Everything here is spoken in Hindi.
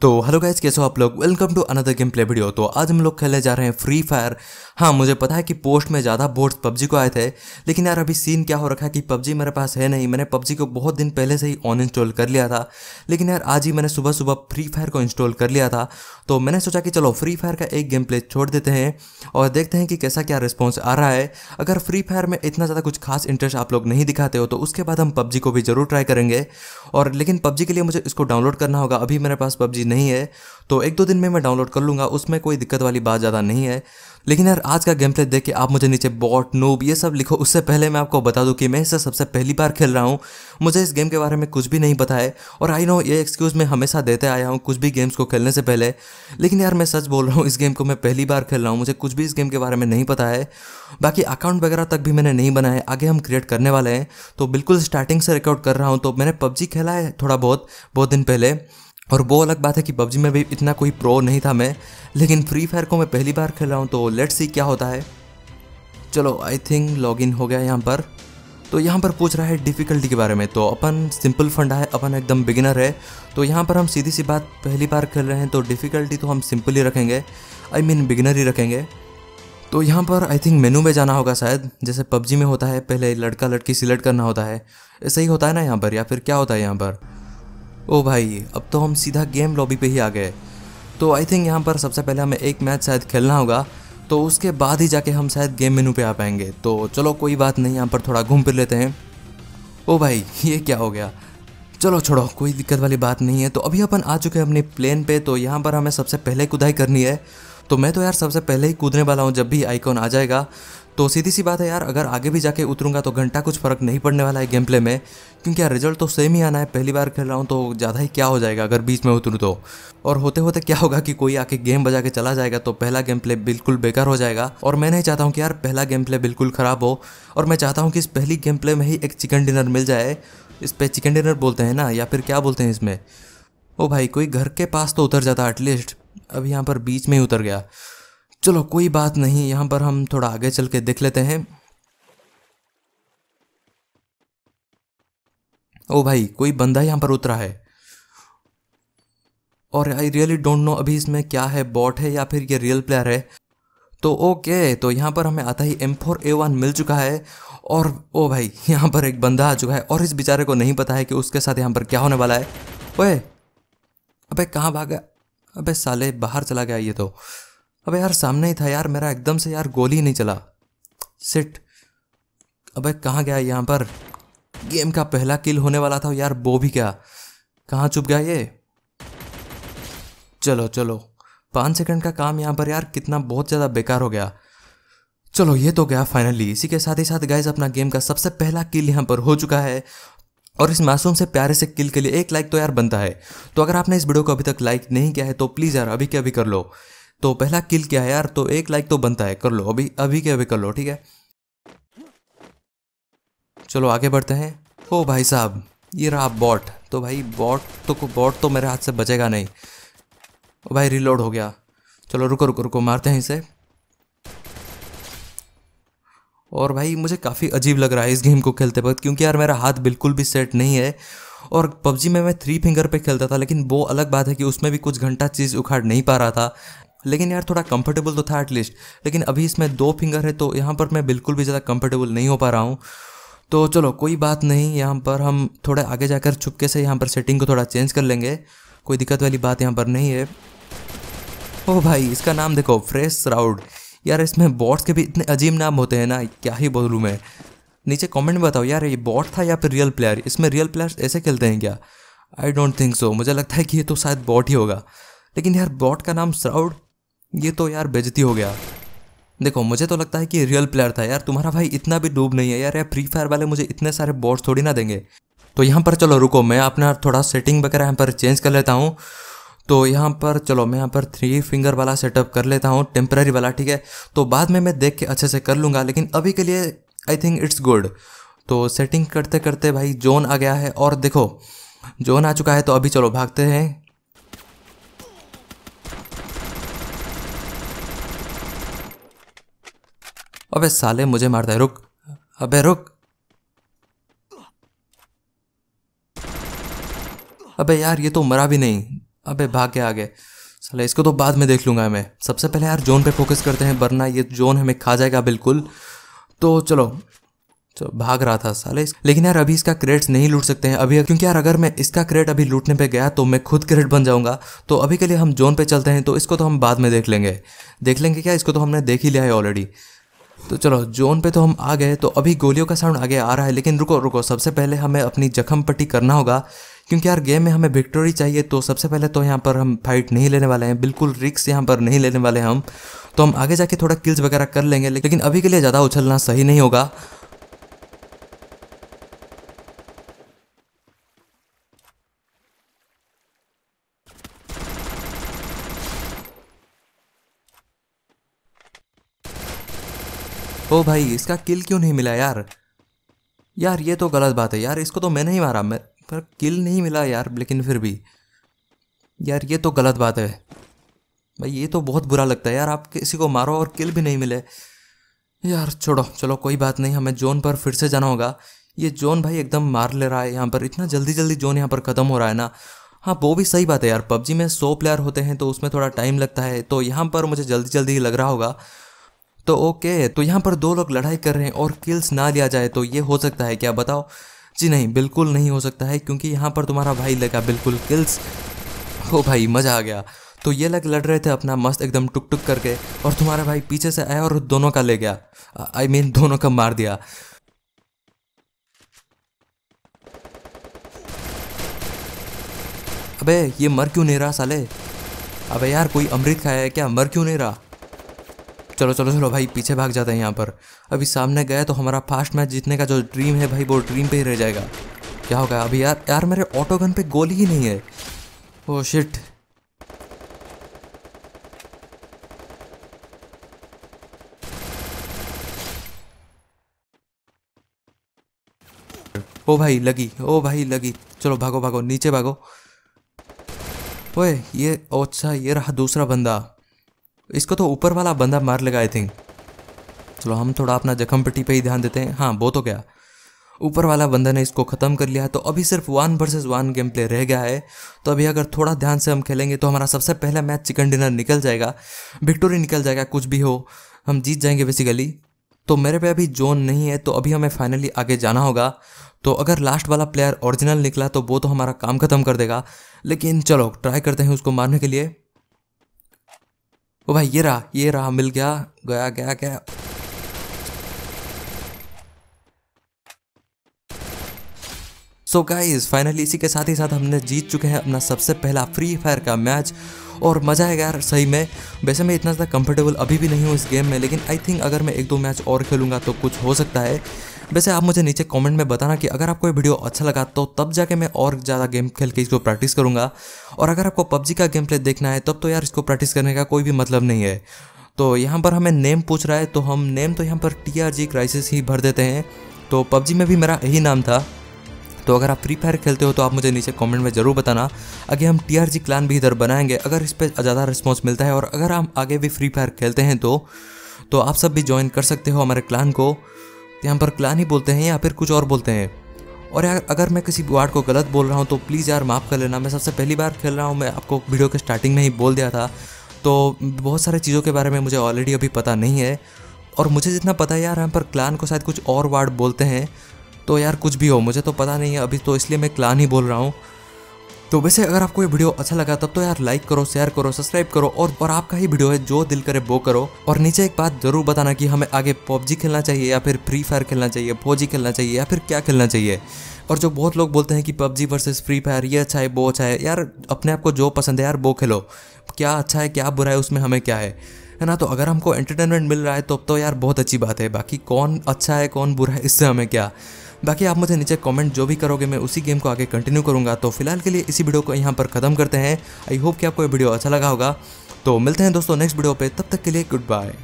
तो हेलो गाइज़ कैसे हो आप लोग? Welcome to another game play video तो आज हम लोग खेलने जा रहे हैं फ्री फायर हाँ मुझे पता है कि पोस्ट में ज़्यादा बोर्ड्स पबजी को आए थे, लेकिन यार अभी सीन क्या हो रखा है कि पबजी मेरे पास है नहीं। मैंने पबजी को बहुत दिन पहले से ही ऑन इंस्टॉल कर लिया था, लेकिन यार आज ही मैंने सुबह सुबह फ्री फायर को इंस्टॉल कर लिया था। तो मैंने सोचा कि चलो फ्री फायर का एक गेम प्ले छोड़ देते हैं और देखते हैं कि कैसा क्या रिस्पॉन्स आ रहा है। अगर फ्री फायर में इतना ज़्यादा कुछ खास इंटरेस्ट आप लोग नहीं दिखाते हो तो उसके बाद हम पबजी को भी ज़रूर ट्राई करेंगे। और लेकिन पबजी के लिए मुझे इसको डाउनलोड करना होगा। अभी मेरे पास पबजी नहीं है तो एक दो दिन में मैं डाउनलोड कर लूँगा, उसमें कोई दिक्कत वाली बात ज़्यादा नहीं है। लेकिन यार, आज का गेम प्ले देख के आप मुझे नीचे बॉट नूब ये सब लिखो, उससे पहले मैं आपको बता दूँ कि मैं इसे सबसे पहली बार खेल रहा हूँ। मुझे इस गेम के बारे में कुछ भी नहीं पता है, और आई नो ये एक्सक्यूज़ मैं हमेशा देते आया हूँ कुछ भी गेम्स को खेलने से पहले। लेकिन यार, मैं सच बोल रहा हूँ, इस गेम को मैं पहली बार खेल रहा हूँ, मुझे कुछ भी इस गेम के बारे में नहीं पता है। बाकी अकाउंट वगैरह तक भी मैंने नहीं बनाया आगे हम क्रिएट करने वाले हैं। तो बिल्कुल स्टार्टिंग से रिकॉर्ड कर रहा हूँ तो मैंने पबजी खेला है थोड़ा बहुत बहुत दिन पहले। और वो अलग बात है कि पबजी में भी इतना कोई प्रो नहीं था मैं, लेकिन फ्री फायर को मैं पहली बार खेल रहा हूँ तो लेट्स सी क्या होता है। चलो आई थिंक लॉगिन हो गया यहाँ पर। तो यहाँ पर पूछ रहा है डिफ़िकल्टी के बारे में तो अपन सिंपल फंडा है, अपन एकदम बिगिनर है। तो यहाँ पर हम सीधी सी बात पहली बार खेल रहे हैं तो डिफ़िकल्टी तो हम सिंपल ही रखेंगे। आई मीन बिगिनर ही रखेंगे। तो यहाँ पर आई थिंक मेनू में जाना होगा शायद, जैसे पबजी में होता है, पहले लड़का लड़की सिलेक्ट करना होता है। ऐसा ही होता है ना यहाँ पर, या फिर क्या होता है यहाँ पर? ओ भाई, अब तो हम सीधा गेम लॉबी पे ही आ गए। तो आई थिंक यहाँ पर सबसे पहले हमें एक मैच शायद खेलना होगा तो उसके बाद ही जाके हम शायद गेम मेनू पे आ पाएँगे। तो चलो कोई बात नहीं, यहाँ पर थोड़ा घूम फिर लेते हैं। ओ भाई, ये क्या हो गया? चलो छोड़ो, कोई दिक्कत वाली बात नहीं है। तो अभी अपन आ चुके हैं अपनी प्लेन पे तो यहाँ पर हमें सबसे पहले खुदाई करनी है। तो मैं तो यार सबसे पहले ही कूदने वाला हूँ, जब भी आइकॉन आ जाएगा। तो सीधी सी बात है यार, अगर आगे भी जाके उतरूँगा तो घंटा कुछ फ़र्क नहीं पड़ने वाला है गेम प्ले में। क्योंकि यार रिज़ल्ट तो सेम ही आना है, पहली बार खेल रहा हूँ तो ज़्यादा ही क्या हो जाएगा अगर बीच में उतरूँ तो। और होते होते क्या होगा कि कोई आके गेम बजा के चला जाएगा तो पहला गेम प्ले बिल्कुल बेकार हो जाएगा। और मैं नहीं चाहता हूँ कि यार पहला गेम प्ले बिल्कुल ख़राब हो। और मैं चाहता हूँ कि इस पहली गेम प्ले में ही एक चिकन डिनर मिल जाए। इस पर चिकन डिनर बोलते हैं ना, या फिर क्या बोलते हैं इसमें? ओ भाई, कोई घर के पास तो उतर जाता एटलीस्ट अब यहाँ पर बीच में ही उतर गया। चलो, कोई बात नहीं, यहाँ पर हम थोड़ा आगे चल के देख लेते हैं। ओ भाई, कोई बंदा यहाँ पर उतरा है। और आई रियली डोंट नो अभी इसमें क्या है बॉट है या फिर ये रियल प्लेयर है। तो ओके तो यहाँ पर हमें आता ही एम फोर ए वन मिल चुका है। और ओ भाई, यहाँ पर एक बंदा आ चुका है और इस बेचारे को नहीं पता है कि उसके साथ यहाँ पर क्या होने वाला है। ओए, अबे कहाँ भागा? अबे साले, बाहर चला गया ये तो। अबे यार, सामने ही था यार, मेरा एकदम से यार गोली नहीं चला। सिट अबे कहाँ गया यहाँ पर? गेम का पहला किल होने वाला था यार, वो भी क्या? कहाँ चुप गया ये? चलो चलो। पाँच सेकंड का काम यहाँ पर यार कितना बहुत ज़्यादा बेकार हो गया। चलो, ये तो गया फाइनली इसी के साथ ही साथ गाइज़ अपना गेम का सबसे पहला किल यहाँ पर हो चुका है। और इस मासूम से प्यारे से किल के लिए एक लाइक तो यार बनता है। तो अगर आपने इस वीडियो को अभी तक लाइक नहीं किया है तो प्लीज़ यार अभी के अभी कर लो। तो पहला किल क्या है यार? तो एक लाइक तो बनता है, कर लो। अभी अभी के अभी कर लो, ठीक है? चलो, आगे बढ़ते हैं। ओ भाई साहब, ये रहा बॉट तो भाई बॉट तो बॉट तो मेरे हाथ से बचेगा नहीं। भाई रिलोड हो गया। चलो, रुको रुको रुको, मारते हैं इसे। और भाई, मुझे काफ़ी अजीब लग रहा है इस गेम को खेलते वक्त, क्योंकि यार मेरा हाथ बिल्कुल भी सेट नहीं है। और पबजी में मैं थ्री फिंगर पे खेलता था, लेकिन वो अलग बात है कि उसमें भी कुछ घंटा चीज़ उखाड़ नहीं पा रहा था। लेकिन यार थोड़ा कंफर्टेबल तो था एटलीस्ट लेकिन अभी इसमें दो फिंगर है तो यहाँ पर मैं बिल्कुल भी ज़्यादा कंफर्टेबल नहीं हो पा रहा हूँ। तो चलो, कोई बात नहीं, यहाँ पर हम थोड़े आगे जाकर चुपके से यहाँ पर सेटिंग को थोड़ा चेंज कर लेंगे। कोई दिक्कत वाली बात यहाँ पर नहीं है। ओ भाई, इसका नाम देखो फ्रेश राउड यार इसमें बॉट्स के भी इतने अजीब नाम होते हैं ना, क्या ही बोलूँ मैं। नीचे कमेंट बताओ, यार ये बॉट था या फिर रियल प्लेयर इसमें रियल प्लेयर्स ऐसे खेलते हैं क्या? आई डोंट थिंक सो मुझे लगता है कि ये तो शायद बॉट ही होगा। लेकिन यार बॉट का नाम श्राउड ये तो यार बेजती हो गया। देखो, मुझे तो लगता है कि रियल प्लेयर था यार। तुम्हारा भाई इतना भी डूब नहीं है यार। यार फ्री फायर वाले मुझे इतने सारे बॉट्स थोड़ी ना देंगे। तो यहाँ पर चलो, रुको, मैं अपना थोड़ा सेटिंग वगैरह यहाँ पर चेंज कर लेता हूँ। तो यहाँ पर चलो, मैं यहाँ पर थ्री फिंगर वाला सेटअप कर लेता हूँ टेम्पररी वाला, ठीक है? तो बाद में मैं देख के अच्छे से कर लूँगा, लेकिन अभी के लिए आई थिंक इट्स गुड तो सेटिंग करते करते भाई जोन आ गया है, और देखो जोन आ चुका है तो अभी चलो, भागते हैं। अबे साले मुझे मारता है, रुक। अबे रुक। अबे यार, ये तो मरा भी नहीं। अबे, भाग के आगे। चलो इसको तो बाद में देख लूँगा मैं। सबसे पहले यार, जोन पे फोकस करते हैं, वरना ये जोन हमें खा जाएगा बिल्कुल। तो चलो तो भाग रहा था साले लेकिन यार, अभी इसका क्रेड्स नहीं लूट सकते हैं। अभी, क्योंकि यार, अगर मैं इसका क्रेड अभी लूटने पे गया तो मैं खुद क्रेड बन जाऊँगा। तो अभी के लिए हम जोन पे चलते हैं तो इसको तो हम बाद में देख लेंगे। देख लेंगे क्या? इसको तो हमने देख ही लिया है ऑलरेडी तो चलो, जोन पे तो हम आ गए तो अभी गोलियों का साउंड आगे आ रहा है, लेकिन रुको रुको, सबसे पहले हमें अपनी जख्म पट्टी करना होगा, क्योंकि यार गेम में हमें विक्टोरी चाहिए तो सबसे पहले तो यहाँ पर हम फाइट नहीं लेने वाले हैं, बिल्कुल रिक्स यहाँ पर नहीं लेने वाले हम। तो हम आगे जाके थोड़ा किल्स वगैरह कर लेंगे, लेकिन अभी के लिए ज़्यादा उछलना सही नहीं होगा। भाई, इसका किल क्यों नहीं मिला यार? यार, ये तो गलत बात है यार, इसको तो मैंने ही मारा, मैं पर किल नहीं मिला यार, लेकिन फिर भी। यार, ये तो गलत बात है। भाई, ये तो बहुत बुरा लगता है यार, आप किसी को मारो और किल भी नहीं मिले। यार, छोड़ो, चलो, कोई बात नहीं, हमें जोन पर फिर से जाना होगा। ये जोन भाई एकदम मार ले रहा है यहाँ पर, इतना जल्दी जल्दी जोन यहाँ पर ख़त्म हो रहा है ना। हाँ वो भी सही बात है यार, पबजी में सौ प्लेयर होते हैं तो उसमें थोड़ा टाइम लगता है तो यहाँ पर मुझे जल्दी जल्दी ही लग रहा होगा। तो ओके तो यहाँ पर दो लोग लड़ाई कर रहे हैं और किल्स ना लिया जाए तो ये हो सकता है क्या बताओ? जी नहीं बिल्कुल नहीं हो सकता है क्योंकि यहाँ पर तुम्हारा भाई लगा बिल्कुल किल्स हो भाई मज़ा आ गया। तो ये लग लड़ रहे थे अपना मस्त एकदम टुक टुक करके और तुम्हारा भाई पीछे से आया और दोनों का ले गया। आई I मीन mean, दोनों का मार दिया। अबे ये मर क्यों नहीं रहा साले? अबे यार कोई अमृत खाया है क्या? मर क्यों नहीं रहा? चलो चलो चलो भाई, पीछे भाग जाते हैं यहाँ पर। अभी सामने गए तो हमारा फास्ट मैच जीतने का जो ड्रीम है भाई, वो ड्रीम पे ही रह जाएगा। क्या होगा अभी यार यार मेरे ऑटो गन पे गोली ही नहीं है। ओ शिट ओ भाई, लगी। ओ भाई, लगी। चलो, भागो भागो, नीचे भागो। ओए, ये अच्छा ये रहा दूसरा बंदा। इसको तो ऊपर वाला बंदा मार लेगा आई थिंक चलो, हम थोड़ा अपना जख्म पट्टी पे ही ध्यान देते हैं। हाँ वो तो क्या ऊपर वाला बंदा ने इसको ख़त्म कर लिया है। तो अभी सिर्फ़ one versus one game play रह गया है। तो अभी अगर थोड़ा ध्यान से हम खेलेंगे तो हमारा सबसे पहला मैच चिकन डिनर निकल जाएगा। विक्टोरी निकल जाएगा, कुछ भी हो। हम जीत जाएँगे बेसिकली तो मेरे पे अभी जोन नहीं है तो अभी हमें फाइनली आगे जाना होगा। तो अगर लास्ट वाला प्लेयर ओरिजिनल निकला तो वो तो हमारा काम ख़त्म कर देगा। लेकिन चलो ट्राई करते हैं उसको मारने के लिए। ओ भाई, ये रहा ये रहा, मिल गया गया गया गया। सो गाइस फाइनली इसी के साथ ही साथ हमने जीत चुके हैं अपना सबसे पहला फ्री फायर का मैच और मज़ा आएगा यार, सही में। वैसे मैं इतना ज़्यादा कंफर्टेबल अभी भी नहीं हूँ इस गेम में, लेकिन आई थिंक अगर मैं एक दो मैच और खेलूँगा तो कुछ हो सकता है। वैसे आप मुझे नीचे कमेंट में बताना कि अगर आपको ये वीडियो अच्छा लगा तो तब जाके मैं और ज़्यादा गेम खेल के इसको प्रैक्टिस करूँगा। और अगर आपको पबजी का गेम प्ले देखना है, तब तो यार इसको प्रैक्टिस करने का कोई भी मतलब नहीं है। तो यहाँ पर हमें नेम पूछ रहा है तो हम नेम तो यहाँ पर टी आर जी क्राइसिस ही भर देते हैं। तो पबजी में भी मेरा यही नाम था। तो अगर आप फ्री फायर खेलते हो तो आप मुझे नीचे कमेंट में ज़रूर बताना। आगे हम टी आर जी क्लान भी इधर बनाएँगे, अगर इस पर ज़्यादा रिस्पॉन्स मिलता है। और अगर हम आगे भी फ्री फायर खेलते हैं तो तो आप सब भी ज्वाइन कर सकते हो हमारे क्लान को। यहाँ पर क्लान ही बोलते हैं या फिर कुछ और बोलते हैं? और यार अगर मैं किसी वर्ड को गलत बोल रहा हूँ तो प्लीज़ यार माफ़ कर लेना। मैं सबसे पहली बार खेल रहा हूँ, मैं आपको वीडियो के स्टार्टिंग में ही बोल दिया था। तो बहुत सारे चीज़ों के बारे में मुझे ऑलरेडी अभी पता नहीं है। और मुझे जितना पता है यार, यहाँ पर क्लान को शायद कुछ और वर्ड बोलते हैं। तो यार कुछ भी हो, मुझे तो पता नहीं है। अभी तो इसलिए मैं क्लान ही बोल रहा हूँ। तो वैसे अगर आपको ये वीडियो अच्छा लगा, तब तो यार लाइक करो शेयर करो सब्सक्राइब करो और और आपका ही वीडियो है जो दिल करे वो करो। और नीचे एक बात ज़रूर बताना कि हमें आगे पबजी खेलना चाहिए या फिर फ्री फायर खेलना चाहिए फौजी खेलना चाहिए या फिर क्या खेलना चाहिए? और जो बहुत लोग बोलते हैं कि पबजी वर्सेस फ्री फायर ये अच्छा है, वो अच्छा है, यार अपने आप को जो पसंद है यार वो खेलो। क्या अच्छा है, क्या बुरा है, उसमें हमें क्या है? है ना? तो अगर हमको एंटरटेनमेंट मिल रहा है तो अब तो यार बहुत अच्छी बात है। बाकी कौन अच्छा है, कौन बुरा है, इससे हमें क्या? बाकी आप मुझे नीचे कमेंट जो भी करोगे, मैं उसी गेम को आगे कंटिन्यू करूँगा। तो फ़िलहाल के लिए इसी वीडियो को यहाँ पर खत्म करते हैं। आई होप कि आपको ये वीडियो अच्छा लगा होगा। तो मिलते हैं दोस्तों नेक्स्ट वीडियो पर तब तक के लिए गुड बाय